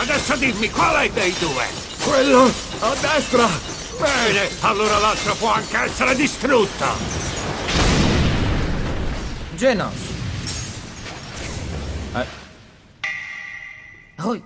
Adesso dimmi, qual è dei due? Quello a destra! Bene, allora l'altro può anche essere distrutto! Genos. Eh. Oh,